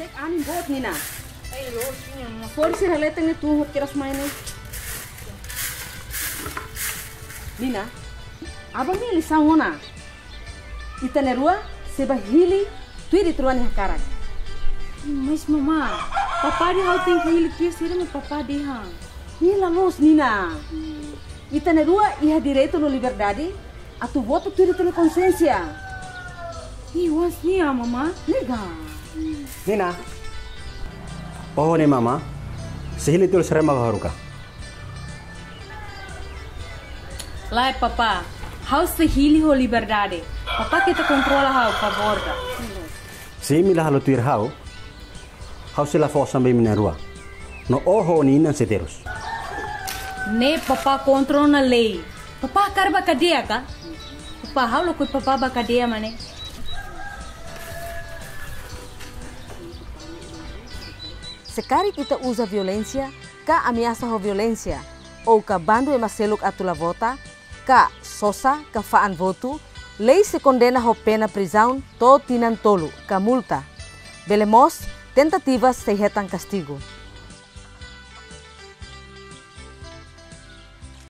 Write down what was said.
Sek anin bot Nina. Ay, yo, sim, mama. Pode ser haleta ni tu hot kiras main ni. Nina, abang ni lisang ona. Ita nerua seba hili tuiri truani hakarak. Mas, mama, papá de hal tem que ele quer ser meu papá de hal. Ni lamos Nina. Ita nerua iha direito no liberdade. A tu voto tuiri tu consciência. Ih, was ni ah, mama. Legal. Nina. Oh ni mama. Sihili tul serema haruka. Lai, papá. Hal se hili ho liberdade. Papá que te controla hal, favor. Si mila halu tuir hau. Hau sila fo sampai mina rua. No oho ni nan seterus. Ne papá controla na lei. Papá carba cadeia, ka? Papá, hal lo koi papá ba cadeia, mane? Sekali kita usa violência, ka ameaça ho violência, ou ka bando ema seluk atula vota, ka sosa ka faan voto, lei se condena ho pena prisão to tinan tolu, ka multa. Belemos, tentativas se retan castigo.